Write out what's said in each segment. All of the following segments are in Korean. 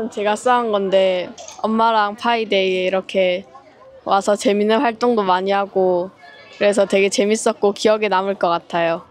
이거는 제가 쌓은 건데 엄마랑 파이데이에 이렇게 와서 재밌는 활동도 많이 하고 그래서 되게 재밌었고 기억에 남을 것 같아요.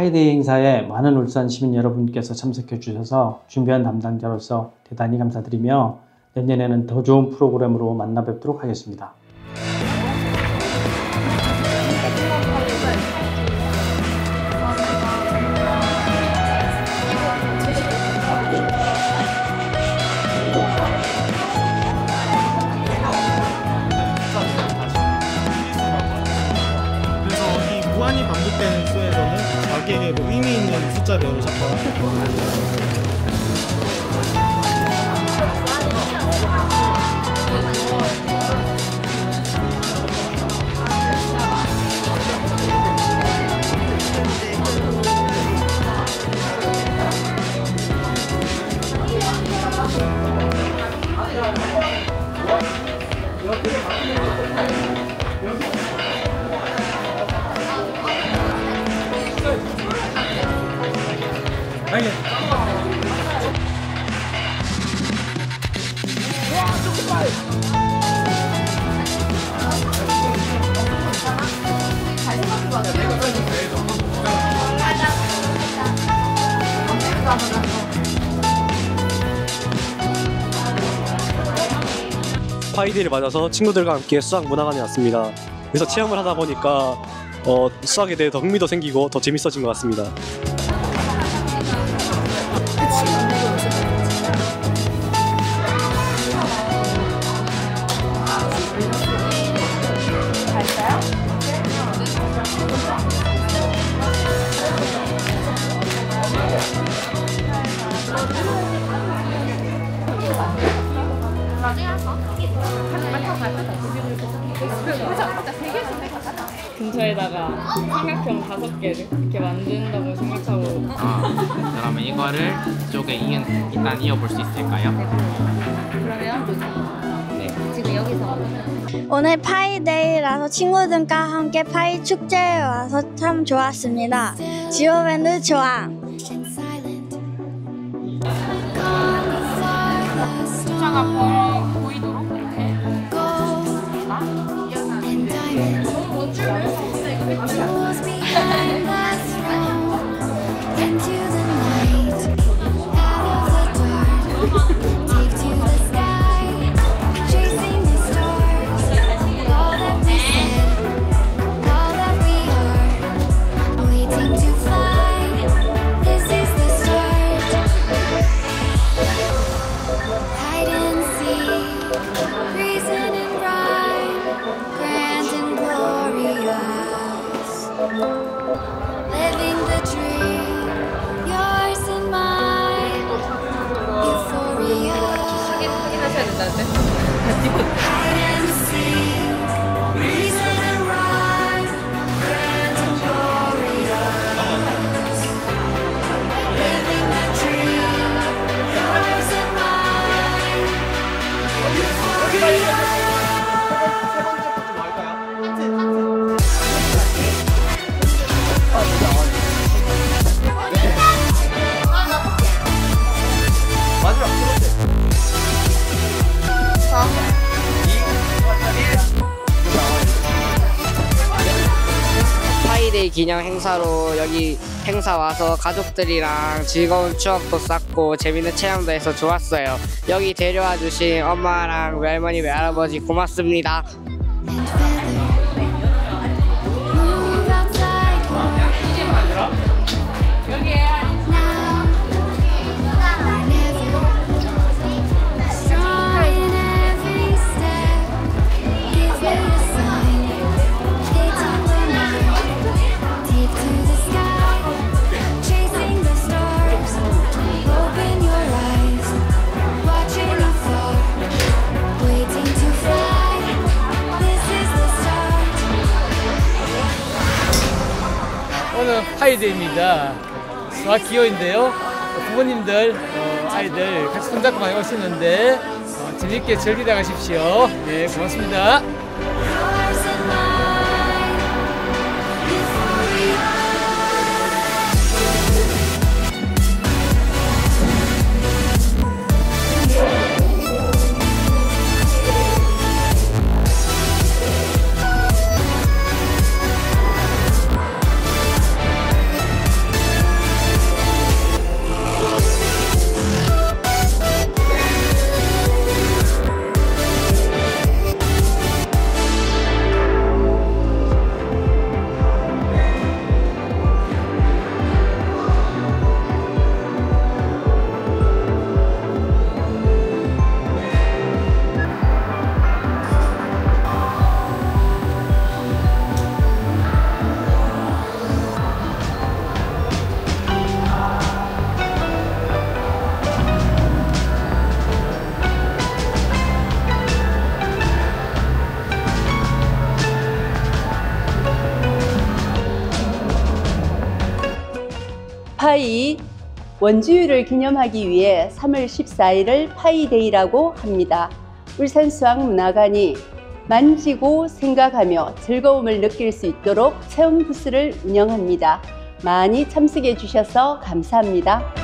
파이데이 행사에 많은 울산 시민 여러분께서 참석해 주셔서 준비한 담당자로서 대단히 감사드리며 내년에는 더 좋은 프로그램으로 만나 뵙도록 하겠습니다. 그래서 이 무한히 반복되는 수에서는 자기에게 뭐 의미 있는 숫자별을 잡아 파이 데이를 맞아서 친구들과 함께 수학 문화관에 왔습니다. 그래서 체험을 하다 보니까 어, 수학에 대해 더 흥미도 생기고 더 재밌어진 것 같습니다. 근처에다가 삼각형 다섯 개를 이렇게 만든다고 생각하고 아, 그러면 이거를 이쪽에 이은, 일단 이어볼 수 있을까요? 오늘 파이데이라서 친구들과 함께 파이 축제에 와서 참 좋았습니다. 지오밴드 좋아. Hide 생일 기념 행사로 여기 행사 와서 가족들이랑 즐거운 추억도 쌓고 재밌는 체험도 해서 좋았어요. 여기 데려와 주신 엄마랑 외할머니, 외할아버지 고맙습니다. 오늘 파이데이입니다. 수학 기호인데요. 부모님들 어, 아이들 같이 손잡고 많이 오시는데 어, 재밌게 즐기다 가십시오. 네, 고맙습니다. 파이 원주율을 기념하기 위해 3월 14일을 파이데이라고 합니다. 울산 수학문화관이 만지고 생각하며 즐거움을 느낄 수 있도록 체험 부스를 운영합니다. 많이 참석해 주셔서 감사합니다.